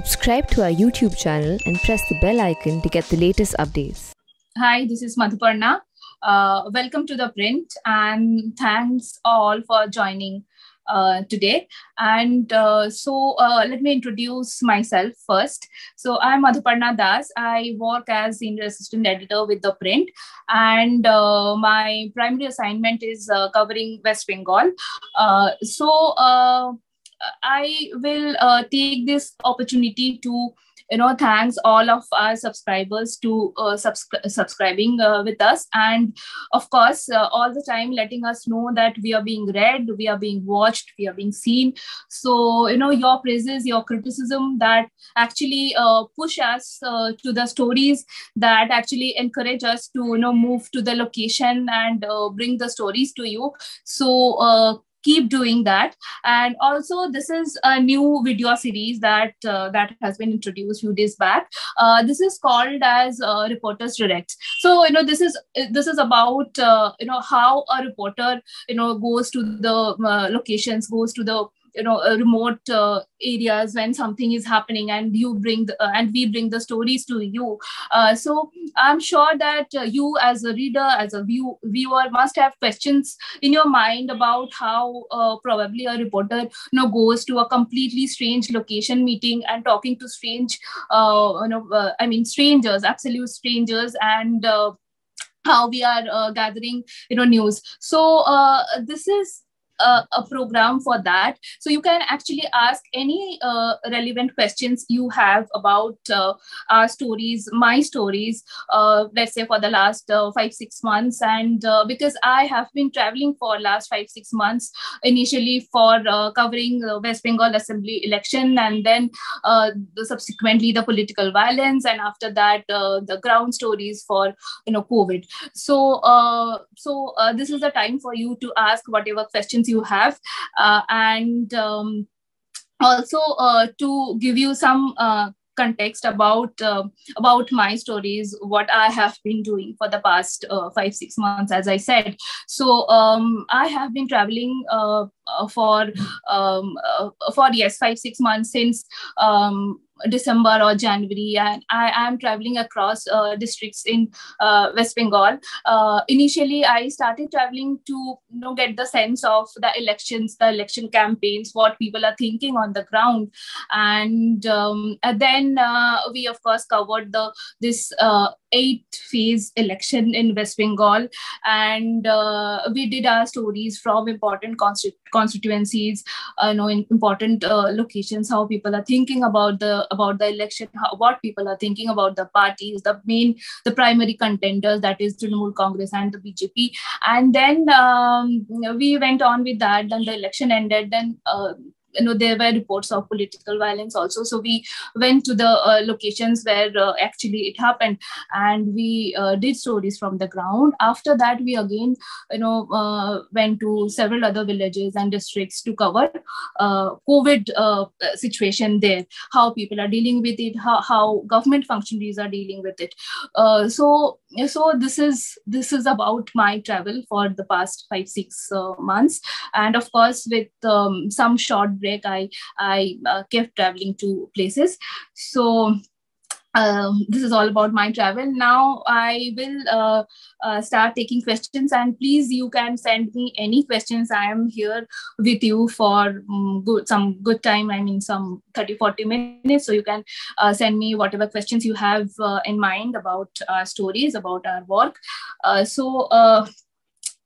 Subscribe to our YouTube channel and press the bell icon to get the latest updates. Hi, this is Madhuparna. Uh, welcome to ThePrint and thanks all for joining uh, today. And uh, so uh, let me introduce myself first. So I'm Madhuparna Das. I work as senior assistant editor with ThePrint, and uh, my primary assignment is uh, covering West Bengal. Uh, so I will take this opportunity to you know thanks all of our subscribers to uh, subscri- subscribing uh, with us. And of course uh, all the time letting us know that we are being read we are being watched we are being seen. So you know your praises your criticism that actually uh, push us uh, to the stories that actually encourage us to you know move to the location and uh, bring the stories to you. So keep doing that. And also this is a new video series that uh, that has been introduced few days back. Uh, this is called as uh, reporters direct. So you know this is this is about uh, you know how a reporter you know goes to the uh, locations goes to the you know uh, remote uh, areas when something is happening and you bring the, uh, and we bring the stories to you. Uh, so i'm sure that uh, you as a reader as a view, viewer must have questions in your mind about how probably a reporter you know goes to a completely strange location meeting and talking to strange you know i mean strangers absolute strangers and how we are gathering you know news. So this is a, program for that. So you can actually ask any uh, relevant questions you have about uh, our stories, my stories, uh, let's say for the last uh, five, six months. And uh, because I have been traveling for last five, six months, initially for uh, covering West Bengal Assembly election and then the, subsequently the political violence. And after that, the ground stories for, you know, COVID. So, so this is the time for you to ask whatever questions you have uh, and um, also uh, to give you some uh, context about uh, about my stories what i have been doing for the past uh, 5 6 months as i said. So um, i have been traveling uh, for um, for yes 5 6 months since um, December or January, and I am traveling across uh, districts in uh, West Bengal. Uh, initially, I started traveling to you know get the sense of the elections, the election campaigns, what people are thinking on the ground, and, um, and then uh, we of course covered the this uh, eight phase election in West Bengal, and uh, we did our stories from important constitu- constituencies, you know, in important locations, how people are thinking about the about the election, how, what people are thinking about the parties, the main, the primary contenders, that is Trinamool Congress and the BJP, and then um, we went on with that. Then the election ended. Then uh, you know there were reports of political violence also. So we went to the uh, locations where uh, actually it happened. And we uh, did stories from the ground. After that we again you know uh, went to several other villages and districts to cover uh, covid uh, situation there. How people are dealing with it how, how government functionaries are dealing with it. So so this is this is about my travel for the past five six months. And of course with um, some short break i i uh, kept traveling to places so um, this is all about my travel. Now I will uh, uh, start taking questions, and please, you can send me any questions. I am here with you for um, good, some good time. I mean, some 30 40 minutes. So you can uh, send me whatever questions you have uh, in mind about our stories, about our work. Uh, so uh,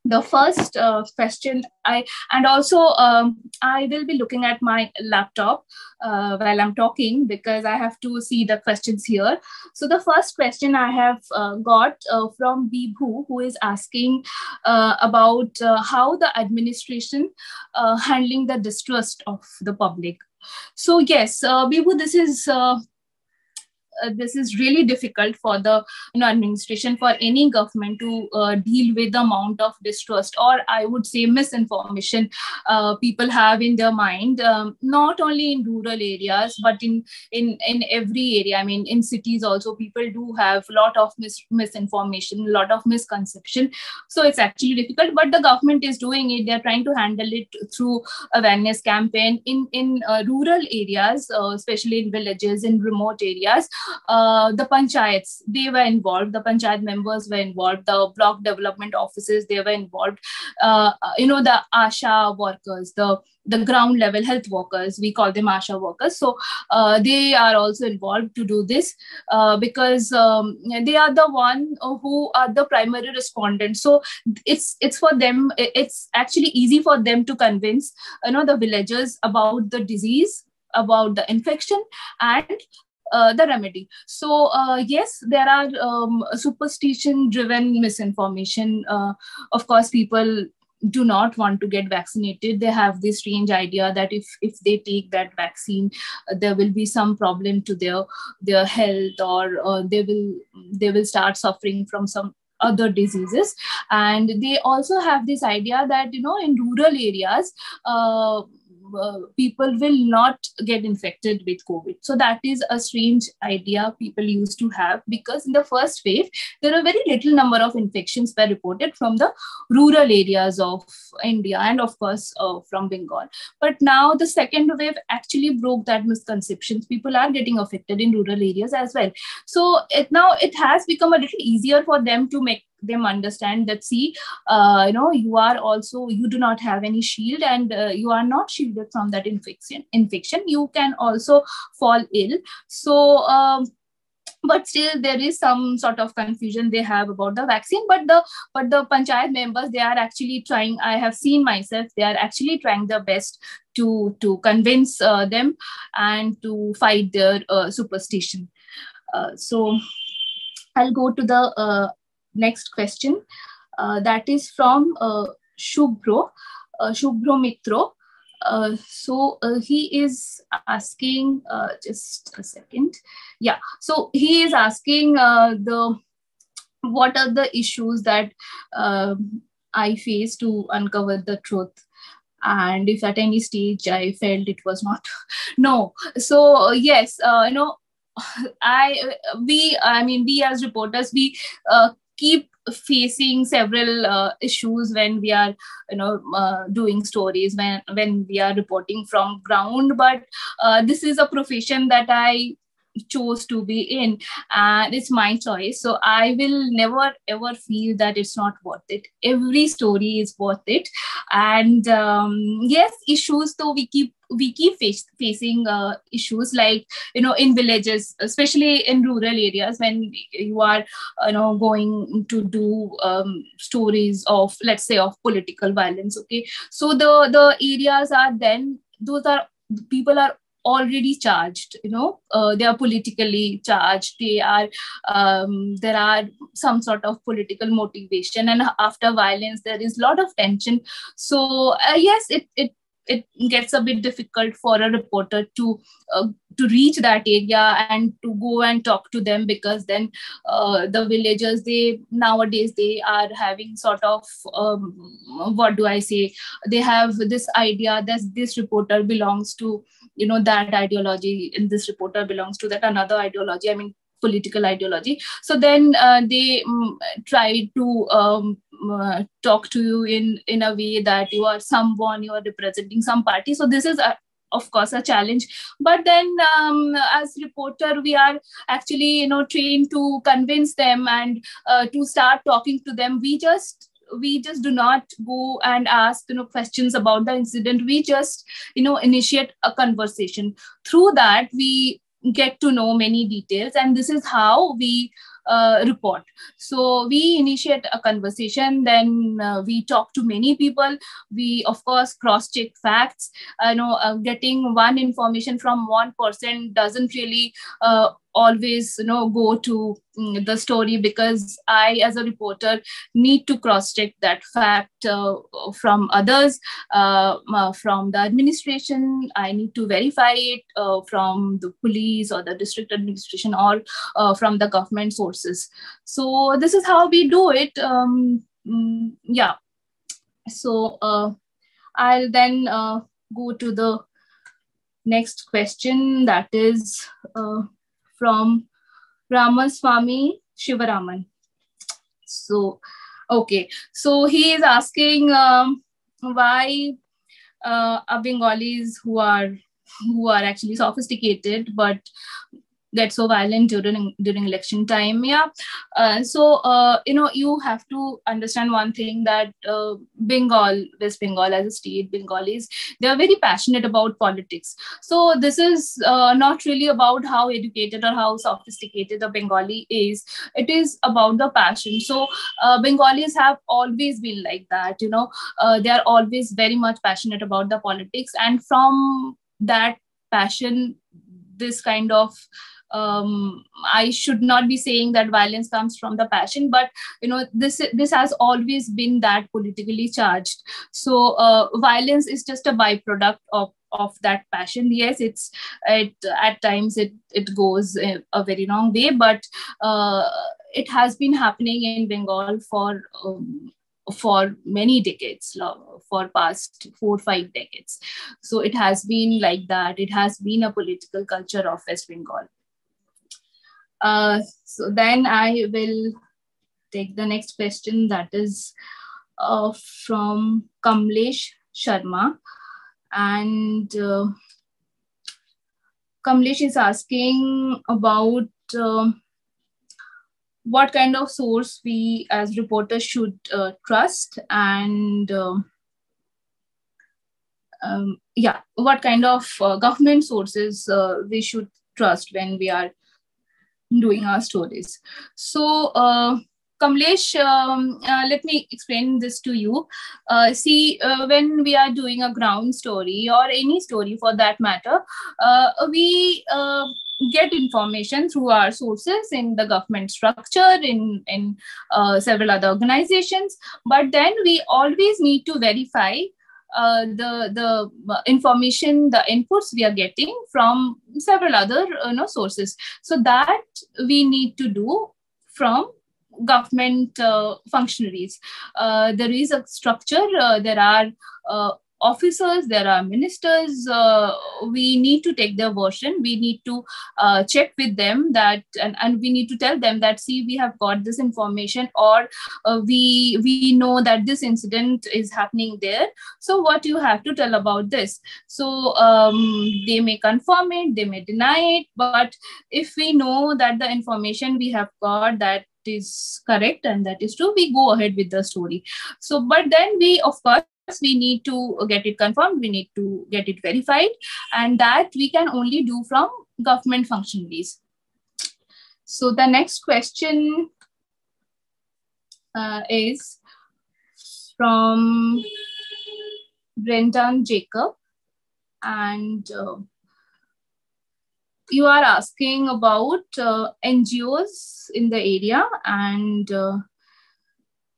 the first uh, question i and also um, i will be looking at my laptop uh, while i'm talking because i have to see the questions here. So the first question i have uh, got uh, from bibhu who is asking uh, about uh, how the administration handling the distrust of the public. So yes uh, bibhu this is uh, this is really difficult for the you know administration for any government to uh, deal with the amount of distrust or i would say misinformation uh, people have in their mind um, not only in rural areas but in in in every area. I mean in cities also people do have a lot of mis- misinformation a lot of misconception. So it's actually difficult but the government is doing it. They're trying to handle it through awareness campaign in in uh, rural areas uh, especially in villages in remote areas uh, the panchayats they were involved. The panchayat members were involved. The block development offices they were involved. Uh, you know the asha workers the the ground level health workers we call them asha workers. So uh, they are also involved to do this uh, because um, they are the one who are the primary respondents. So it's it's for them it's actually easy for them to convince you know the villagers about the disease about the infection and uh, the remedy. So uh, yes, there are um, superstition-driven misinformation. Uh, of course, people do not want to get vaccinated they have this strange idea that if if they take that vaccine uh, there will be some problem to their their health or uh, they will they will start suffering from some other diseases and they also have this idea that you know in rural areas uh, uh, people will not get infected with COVID. So that is a strange idea people used to have because in the first wave, there are very little number of infections were reported from the rural areas of India and of course uh, from Bengal. But now the second wave actually broke that misconceptions. People are getting affected in rural areas as well. So it now it has become a little easier for them to make them understand that see uh, you know you are also you do not have any shield and uh, you are not shielded from that infection infection. You can also fall ill. So um, but still there is some sort of confusion they have about the vaccine. But the but the panchayat members they are actually trying i have seen myself they are actually trying their best to to convince uh, them and to fight their uh, superstition. Uh, so i'll go to the uh, next question. Uh, that is from uh, Shubhro, uh, Shubhro Mitro. Uh, so uh, he is asking, uh, just a second. Yeah, so he is asking uh, the what are the issues that um, I face to uncover the truth and if at any stage i felt it was not no so yes uh, you know i we i mean we as reporters we uh, keep facing several uh, issues when we are you know uh, doing stories when when we are reporting from ground. But uh, this is a profession that i chose to be in and it's my choice. So i will never ever feel that it's not worth it. Every story is worth it. And um, yes issues though we keep we keep face, facing uh, issues like you know in villages especially in rural areas when you are you know going to do um, stories of let's say of political violence okay? So the the areas are then those are people are already charged you know? Uh, they are politically charged. They are um, there are some sort of political motivation. And after violence there is a lot of tension. So uh, yes it, it it gets a bit difficult for a reporter to uh, to reach that area and to go and talk to them because then uh, the villagers they nowadays they are having sort of um, what do i say? They have this idea that this reporter belongs to you know that ideology and this reporter belongs to that another ideology i mean political ideology. So then uh, they um, try to um, uh, talk to you in in a way that you are someone you are representing some party. So this is a, of course a challenge. But then um, as reporter we are actually you know trained to convince them and uh, to start talking to them. We just we just do not go and ask you know questions about the incident. We just you know initiate a conversation. Through that we get to know many details. And this is how we uh, report. So we initiate a conversation then uh, we talk to many people. We of course cross check facts. You know uh, getting one information from one person doesn't really uh, always you know go to mm, the story because i as a reporter need to cross check that fact uh, from others uh, uh, from the administration. I need to verify it uh, from the police or the district administration or uh, from the government sources. So this is how we do it um, mm, yeah. So uh, i'll then go to the next question. That is from Ramaswamy Shivaraman. So, okay. So he is asking um, why uh, Bengalis who are who are actually sophisticated but get so violent during during election time yeah. Uh, so uh, you know you have to understand one thing that uh, bengal west bengal as a state bengalis they are very passionate about politics. So this is uh, not really about how educated or how sophisticated a bengali is. It is about the passion. So uh, bengalis have always been like that you know. Uh, they are always very much passionate about the politics. And from that passion this kind of um, I should not be saying that violence comes from the passion, but you know this this has always been that politically charged. So uh, violence is just a byproduct of of that passion. Yes, it's it at times it it goes a, very wrong way, but uh, it has been happening in Bengal for. Um, for many decades for past four five decades so it has been like that it has been a political culture of west bengal uh, so then I will take the next question that is uh, from Kamlesh Sharma. And uh, Kamlesh is asking about uh, what kind of source we as reporters should uh, trust and uh, um, yeah, what kind of uh, government sources uh, we should trust when we are doing our stories. So, uh, Kamlesh, um, uh, let me explain this to you. Uh, see, uh, when we are doing a ground story or any story for that matter, uh, we uh, get information through our sources in the government structure, in, in uh, several other organizations. But then we always need to verify uh, the the information the inputs we are getting from several other uh, you know, sources. So that we need to do from government uh, functionaries. Uh, there is a structure uh, there are officers, there are ministers. Uh, we need to take their version. We need to uh, check with them that, and, and we need to tell them that, see, we have got this information, or uh, we we know that this incident is happening there. So what you have to tell about this? So um, they may confirm it, they may deny it, but if we know that the information we have got that is correct and that is true we go ahead with the story so but then we of course we need to get it confirmed we need to get it verified and that we can only do from government functionaries so the next question uh, is from brendan jacob and uh, you are asking about uh, ngos in the area and uh,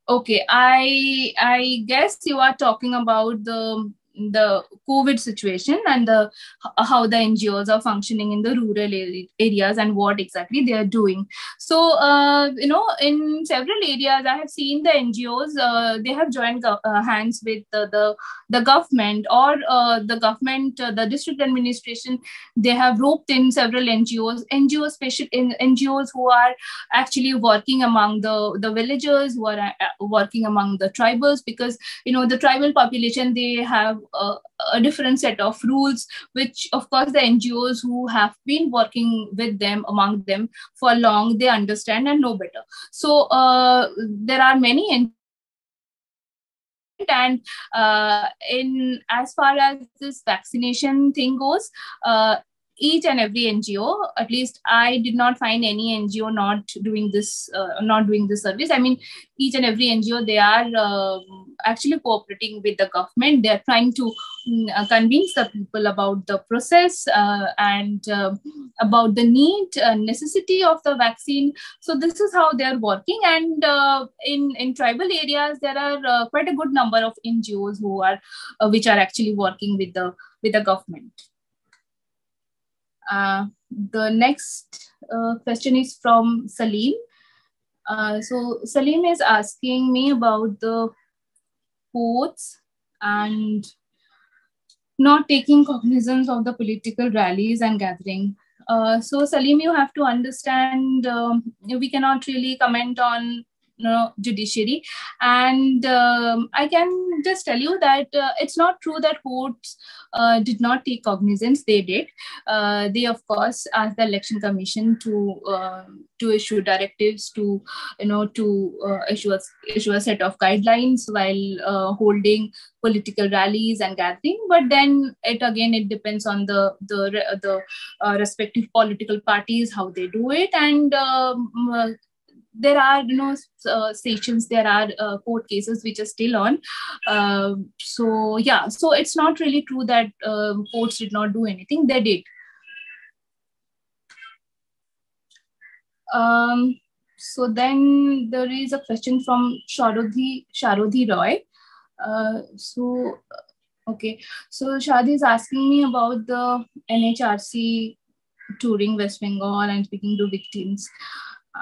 Okay, I I guess you are talking about the the COVID situation and the how the NGOs are functioning in the rural areas and what exactly they are doing. So uh, you know, in several areas, I have seen the NGOs uh, they have joined uh, hands with the, the government or uh, the government, uh, the district administration. They have roped in several NGOs, NGOs special in NGOs who are actually working among the the villagers, who are uh, working among the tribals, because you know the tribal population they have a, a, different set of rules, which of course the NGOs who have been working with them among them for long, they understand and know better. So uh, there are many and uh, in as far as this vaccination thing goes uh, each and every ngo at least i did not find any ngo not doing this uh, not doing this service. I mean each and every ngo they are uh, actually cooperating with the government. They're trying to mm, uh, convince the people about the process uh, and uh, about the need necessity of the vaccine. So this is how they are working. And uh, in in tribal areas there are uh, quite a good number of ngos who are which are actually working with the with the government the next question is from salim so salim is asking me about the courts and not taking cognizance of the political rallies and gathering. Uh, so Salim, you have to understand um, we cannot really comment on know, judiciary. And um, I can just tell you that uh, it's not true that courts uh, did not take cognizance. They did. Uh, they, of course, asked the election commission to um, to issue directives to you know to uh, issue a, issue a set of guidelines while uh, holding political rallies and gathering. But then it again it depends on the the the uh, respective political parties how they do it and. Um, there are you know uh, stations there are uh, court cases which are still on uh, so yeah so it's not really true that um, courts did not do anything they did um, so then there is a question from Sharodhi, Sharodhi Roy. Uh, so, okay. So Shadi is asking me about the NHRC touring West Bengal and speaking to victims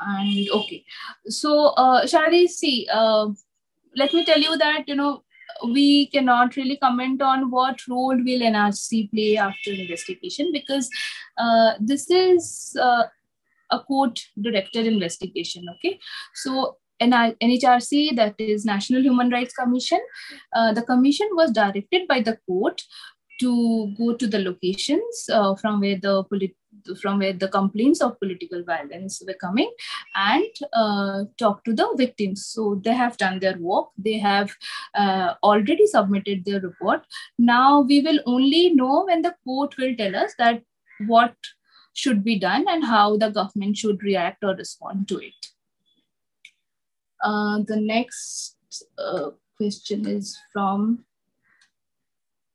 and okay. So uh, shari see uh, let me tell you that you know we cannot really comment on what role will nhrc play after investigation because uh, this is uh, a court directed investigation okay? So NHRC, that is National Human Rights Commission, uh, the commission was directed by the court to go to the locations uh, from where the polit- from where the complaints of political violence were coming and uh, talk to the victims. So they have done their work. They have uh, already submitted their report. Now we will only know when the court will tell us that what should be done and how the government should react or respond to it. Uh, the next uh, question is from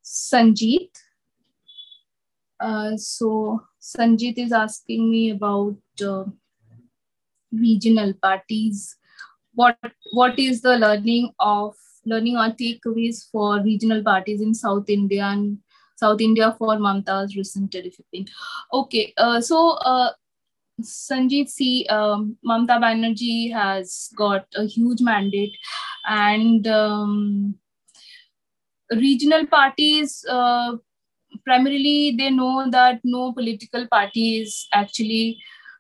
Sanjeet. Uh, so Sanjit is asking me about uh, regional parties. What what is the learning of learning or takeaways for regional parties in South India and South India for Mamta's recent terrifying? Okay, uh, so uh, Sanjit, see, um, Mamta Banerjee has got a huge mandate, and um, regional parties uh, primarily they know that no political party is actually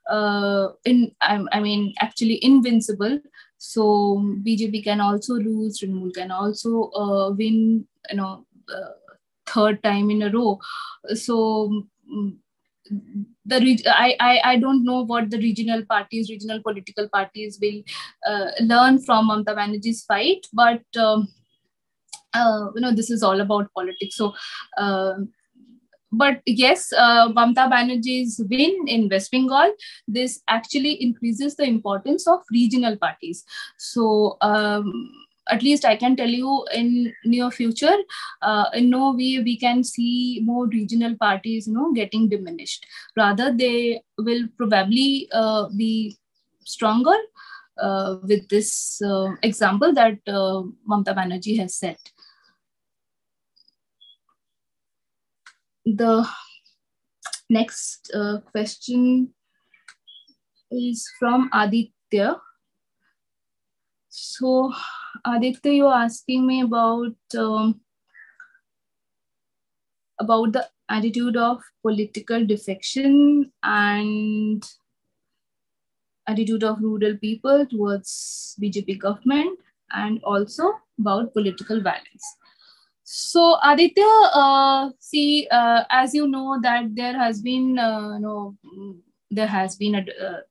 uh, in I, I, mean actually invincible so bjp can also lose Trinamool can also uh, win you know uh, third time in a row so mm, the I, I I don't know what the regional parties, regional political parties will uh, learn from Mamta Banerjee's fight, but um, uh, you know this is all about politics. So uh, but yes, uh, Mamta Banerjee's win in West Bengal, this actually increases the importance of regional parties. So um, at least I can tell you in near future, uh, in no way we can see more regional parties, you know, getting diminished. Rather, they will probably uh, be stronger uh, with this uh, example that uh, Mamta Banerjee has set. The next uh, question is from Aditya. So, Aditya, you're asking me about um, about the attitude of political defection and attitude of rural people towards BJP government and also about political violence. So Aditya, uh, see, uh, as you know that there has been, uh, you know, there has been a uh,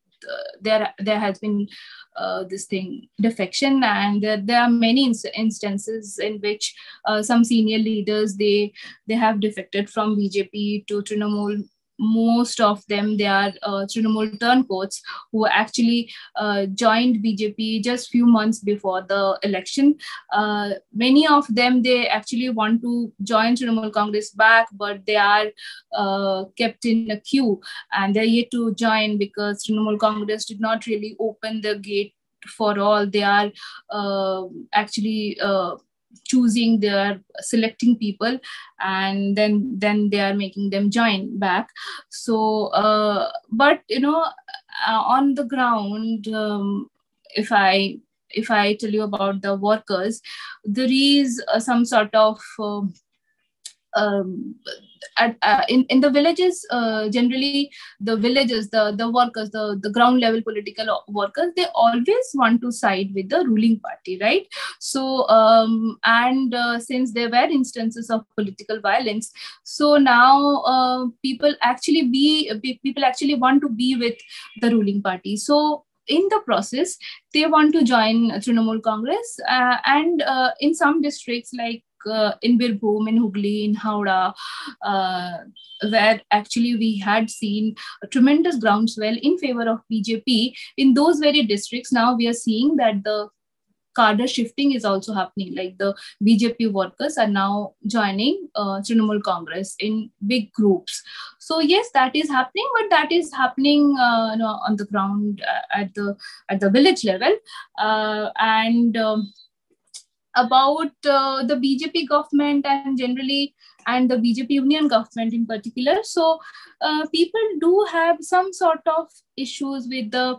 there there has been uh, this thing defection and there, are many ins- instances in which some senior leaders they they have defected from bjp to trinamool most of them they are uh, Trinamool turncoats who actually uh, joined BJP just few months before the election. Uh, many of them they actually want to join Trinamool Congress back, but they are uh, kept in a queue and they're yet to join because Trinamool Congress did not really open the gate for all. They are uh, actually uh, choosing they are selecting people and then then they are making them join back. So uh, but you know uh, on the ground um, if i if i tell you about the workers there is uh, some sort of um, at, uh, in, in the villages, uh, generally the villages, the, the workers, the, the ground level political workers, they always want to side with the ruling party, right? So, um, and uh, since there were instances of political violence, so now uh, people actually be, people actually want to be with the ruling party. So in the process, they want to join Trinamool Congress, uh, and uh, in some districts like uh, in Birbhum, in Hooghly, in Howrah, uh, where actually we had seen a tremendous groundswell in favor of BJP. In those very districts, now we are seeing that the cadre shifting is also happening. Like the BJP workers are now joining uh, Trinamool Congress in big groups. So yes, that is happening, but that is happening uh, you know, on the ground uh, at the at the village level, uh, and. Um, about uh, the BJP government and generally and the BJP union government in particular. So uh, people do have some sort of issues with the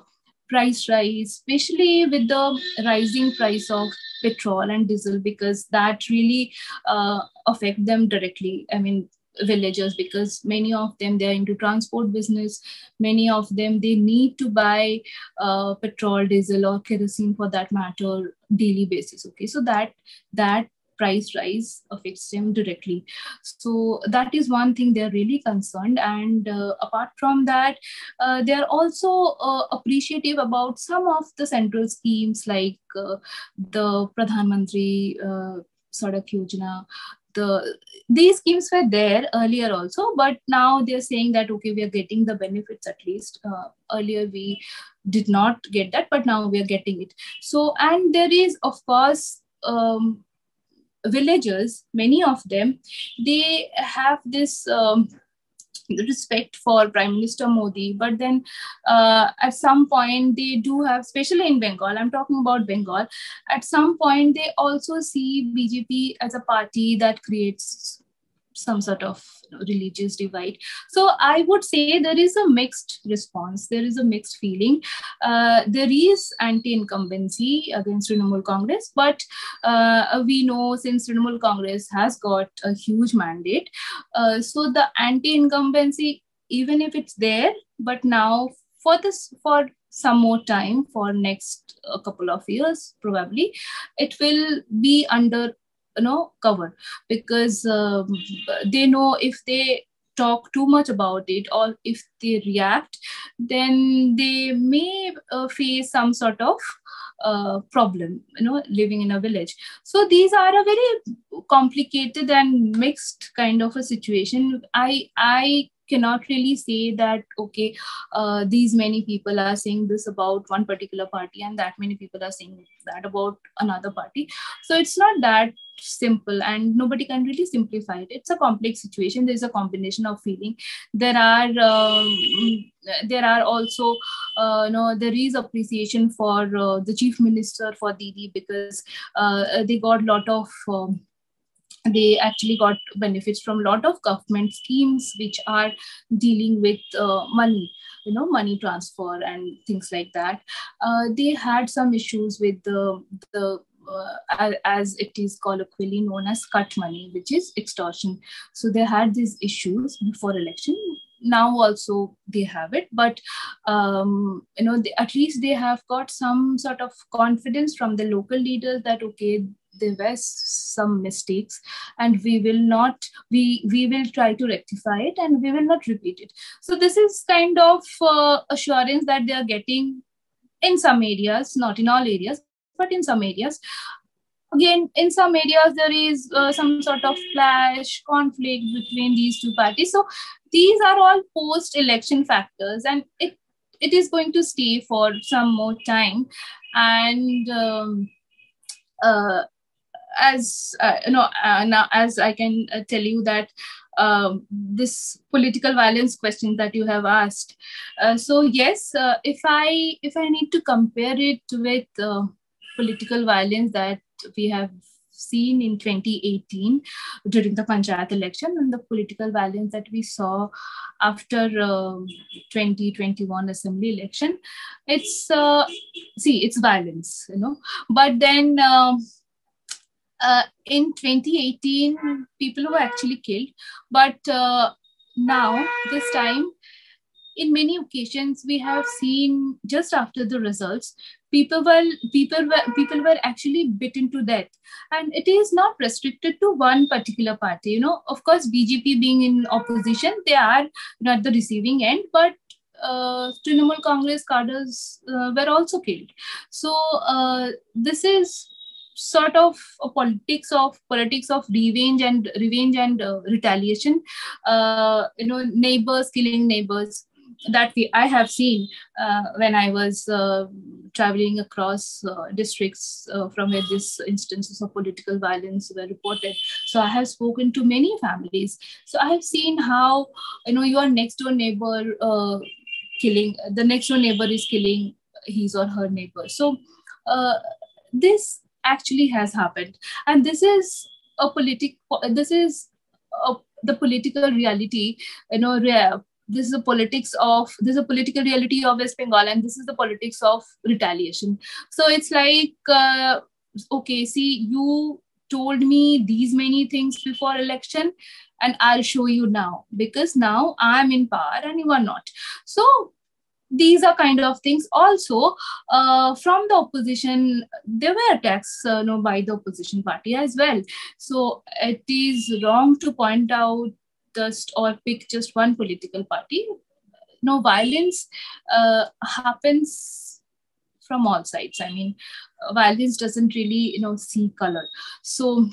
price rise, especially with the rising price of petrol and diesel, because that really uh, affect them directly. I mean, villagers because many of them they're into transport business. Many of them they need to buy uh, petrol diesel or kerosene for that matter daily basis okay? So that that price rise affects them directly. So that is one thing they're really concerned and uh, apart from that uh, they're also uh, appreciative about some of the central schemes like uh, the pradhan mantri uh, Sadak Yojana, the these schemes were there earlier also but now they're saying that okay we are getting the benefits at least. Uh, earlier we did not get that but now we are getting it. So and there is of course um, villagers many of them they have this um, respect for Prime Minister Modi, but then uh, at some point they do have, especially in Bengal, I'm talking about Bengal, at some point they also see BJP as a party that creates some sort of religious divide. So I would say there is a mixed response. There is a mixed feeling. Uh, there is anti-incumbency against Trinamool Congress, but uh, we know since Trinamool Congress has got a huge mandate, uh, so the anti-incumbency, even if it's there, but now for this for some more time for next a couple of years probably it will be under you know cover because um, they know if they talk too much about it or if they react then they may uh, face some sort of uh, problem you know living in a village. So these are a very complicated and mixed kind of a situation. I i cannot really say that okay uh, these many people are saying this about one particular party and that many people are saying that about another party. So it's not that simple and nobody can really simplify it. It's a complex situation. There's a combination of feeling. There are um, there are also uh, you know there is appreciation for uh, the chief minister for didi because uh, they got a lot of um, they actually got benefits from a lot of government schemes which are dealing with uh, money you know money transfer and things like that uh, they had some issues with the the uh, as it is colloquially known as cut money, which is extortion. So they had these issues before election. Now also they have it, but um, you know they, at least they have got some sort of confidence from the local leaders that okay there were some mistakes and we will not we we will try to rectify it and we will not repeat it. So this is kind of uh, assurance that they are getting in some areas not in all areas but in some areas. Again in some areas there is uh, some sort of clash conflict between these two parties. So these are all post election factors and it it is going to stay for some more time. And um, uh, as uh, you know uh, now as i can uh, tell you that um, this political violence question that you have asked uh, so yes uh, if i if i need to compare it with political violence that we have seen in 2018 during the Panchayat election and the political violence that we saw after uh, 2021 assembly election. It's uh, see, it's violence, you know. But then uh, uh in 2018, people were actually killed, but uh, now this time in many occasions we have seen just after the results people were people were people were actually bitten to death. And it is not restricted to one particular party. You know of course bjp being in opposition they are not the receiving end but uh, Trinamool Congress cadres uh, were also killed. So uh, this is sort of a politics of politics of revenge and revenge and uh, retaliation. Uh, you know, neighbors killing neighbors that we I have seen uh, when I was uh, traveling across uh, districts uh, from where these instances of political violence were reported. So I have spoken to many families. So I have seen how you know your next door neighbor uh, killing the next door neighbor is killing his or her neighbor. So uh, this actually has happened, and this is a politic. This is a, the political reality you know this is the politics of this is a political reality of West Bengal, and this is the politics of retaliation. So it's like, uh, okay, see, you told me these many things before election, and I'll show you now because now I'm in power and you are not. So these are kind of things also uh, from the opposition there were attacks uh, no, by the opposition party as well so it is wrong to point out just or pick just one political party. No, violence uh, happens from all sides. I mean, violence doesn't really, you know, see color. So,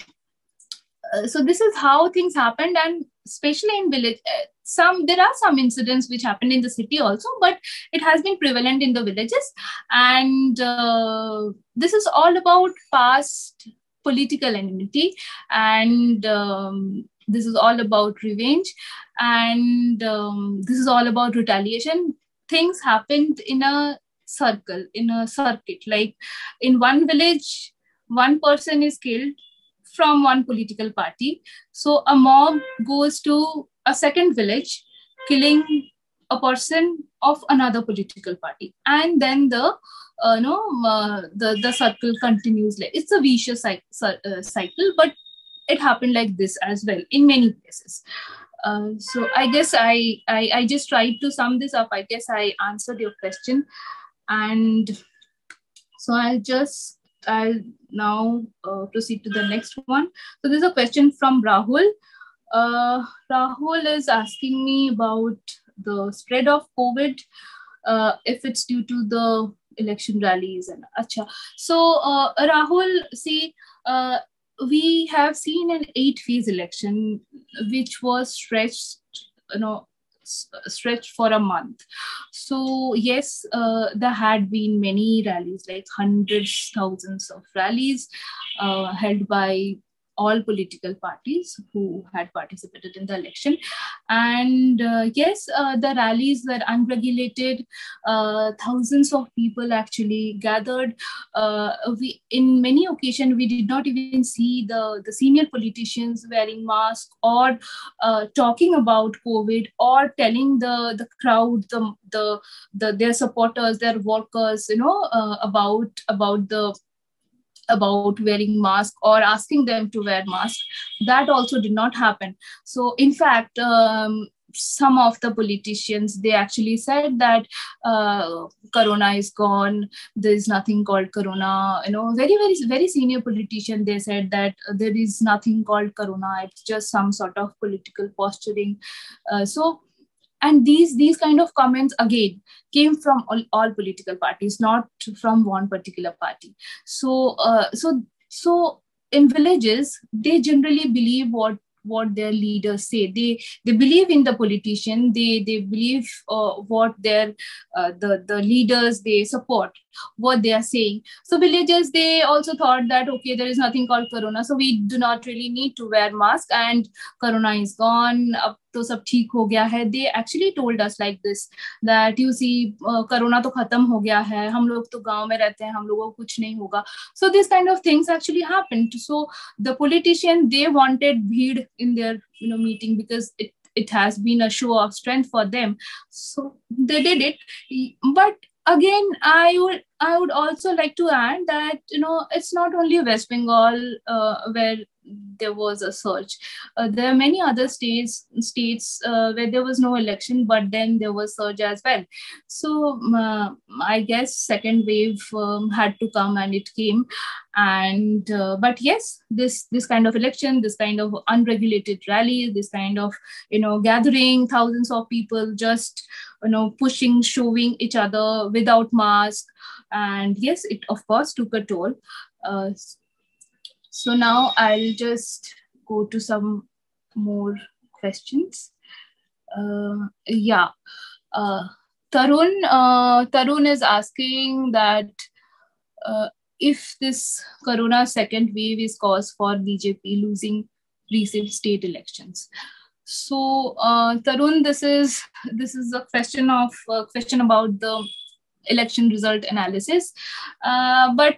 uh, so this is how things happened, and especially in village, uh, some there are some incidents which happened in the city also, but it has been prevalent in the villages, and uh, this is all about past political enmity and um, this is all about revenge. And um, this is all about retaliation. Things happened in a circle in a circuit. Like in one village one person is killed from one political party. So a mob goes to a second village killing a person of another political party. And then the uh, no uh, the the circle continues like it's a vicious cycle, uh, cycle but it happened like this as well in many places. Uh, so i guess I, I i just tried to sum this up. I guess i answered your question. And so i'll just i'll now uh, proceed to the next one. So there's a question from rahul uh, rahul is asking me about the spread of covid uh, if it's due to the election rallies and acha. So uh, rahul see uh, we have seen an eight phase election which was stretched you know stretched for a month. So yes uh, there had been many rallies like hundreds thousands of rallies uh, held by all political parties who had participated in the election. And uh, yes, uh, the rallies were unregulated. Uh, thousands of people actually gathered. Uh, we, in many occasions, we did not even see the, the senior politicians wearing masks or uh, talking about COVID or telling the, the crowd, the, the, the their supporters, their workers, you know, uh, about about the about wearing mask or asking them to wear mask. That also did not happen. So in fact um, some of the politicians they actually said that uh, corona is gone. There is nothing called corona. You know very very very senior politician they said that there is nothing called corona. It's just some sort of political posturing. Uh, so and these these kind of comments again came from all, all political parties not from one particular party. So uh, so so in villages they generally believe what what their leaders say. They they believe in the politician. They they believe uh, what their uh, the the leaders they support what they are saying. So villagers they also thought that okay there is nothing called corona. So we do not really need to wear mask and corona is gone. अब तो सब ठीक हो गया है they actually told us like this that you see corona तो खत्म हो गया है हम लोग तो गाँव में रहते हैं हम लोगों को कुछ नहीं होगा so this kind of things actually happened so the politician they wanted bheed in their you know meeting because it it has been a show of strength for them so they did it but again i would i would also like to add that you know it's not only west bengal uh, where there was a surge uh, there are many other states states uh, where there was no election but then there was surge as well. So uh, i guess second wave um, had to come and it came. And uh, but yes this this kind of election this kind of unregulated rally this kind of you know gathering thousands of people just you know pushing shoving each other without mask. And yes it of course took a toll. Uh, so now i'll just go to some more questions. Uh, yeah. Uh, tarun uh, tarun is asking that uh, if this corona second wave is cause for bjp losing recent state elections. So uh, tarun this is this is a question of uh, question about the election result analysis. Uh, but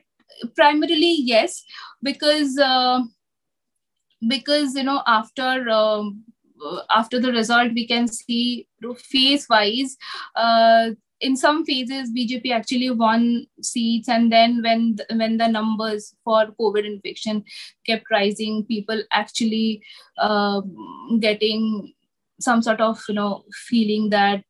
primarily yes because uh, because you know after um, after the result we can see phase wise uh, in some phases bjp actually won seats and then when the, when the numbers for covid infection kept rising people actually uh, getting some sort of you know feeling that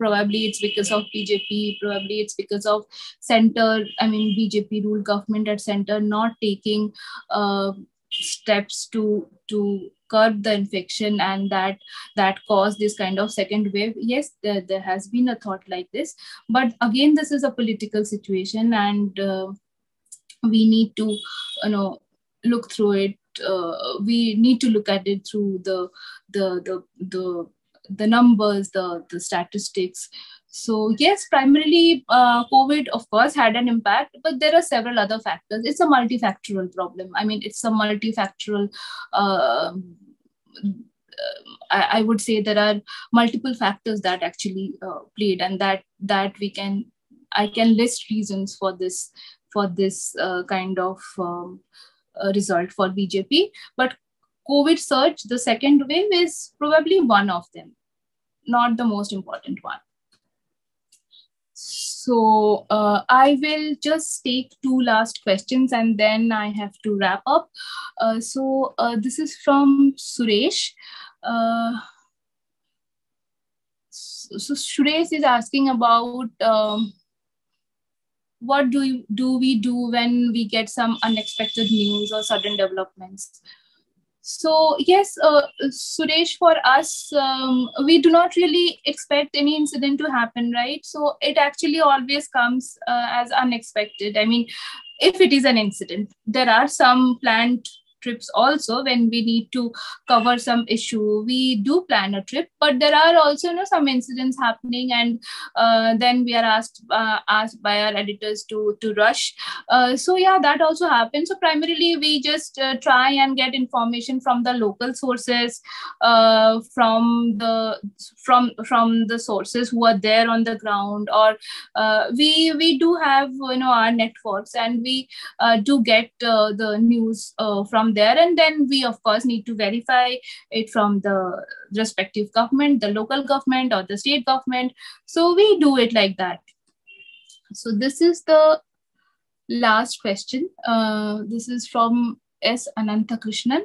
probably it's because of bjp probably it's because of center i mean bjp rule government at center not taking uh, steps to to curb the infection and that that caused this kind of second wave. Yes there, there has been a thought like this but again this is a political situation and uh, we need to you know look through it uh, we need to look at it through the the the the, the numbers the the statistics. So yes primarily uh, covid of course had an impact but there are several other factors. It's a multifactorial problem. I mean it's a multifactorial uh, I, I, would say there are multiple factors that actually uh, played and that that we can i can list reasons for this for this uh, kind of um, uh, result for bjp but covid surge the second wave is probably one of them not the most important one so uh, I will just take two last questions and then I have to wrap up. Uh, so uh, this is from Suresh. Uh, so Suresh is asking about um, what do you, do we do when we get some unexpected news or sudden developments? So yes, uh, Suresh, for us, um, we do not really expect any incident to happen, right? So it actually always comes uh, as unexpected. I mean, if it is an incident, there are some planned trips also when we need to cover some issue. We do plan a trip but there are also you know some incidents happening and uh, then we are asked uh, asked by our editors to to rush. Uh, so yeah that also happens. So primarily we just uh, try and get information from the local sources uh, from the from from the sources who are there on the ground or uh, we we do have you know our networks and we do get the news from there. And then we of course need to verify it from the respective government the local government or the state government. So we do it like that. So this is the last question. Uh, this is from s. Ananta krishnan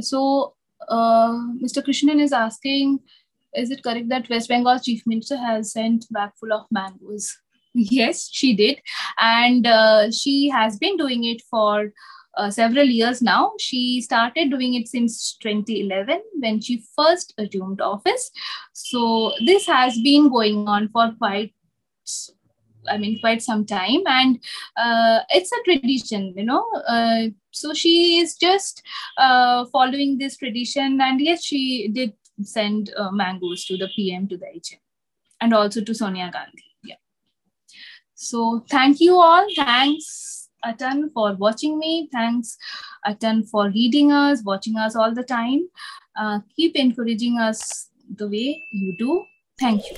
so uh, mr krishnan is asking is it correct that west bengal chief minister has sent back full of mangoes? Yes she did. And uh, she has been doing it for uh, several years now. She started doing it since 2011 when she first assumed office. So this has been going on for quite I mean, quite some time, and uh, it's a tradition, you know. Uh, so she is just uh, following this tradition, and yes, she did send uh, mangoes to the PM to the HM, and also to Sonia Gandhi. Yeah. So thank you all. Thanks Atan for watching me. Thanks, Atan, for reading us, watching us all the time. Uh, keep encouraging us the way you do. Thank you.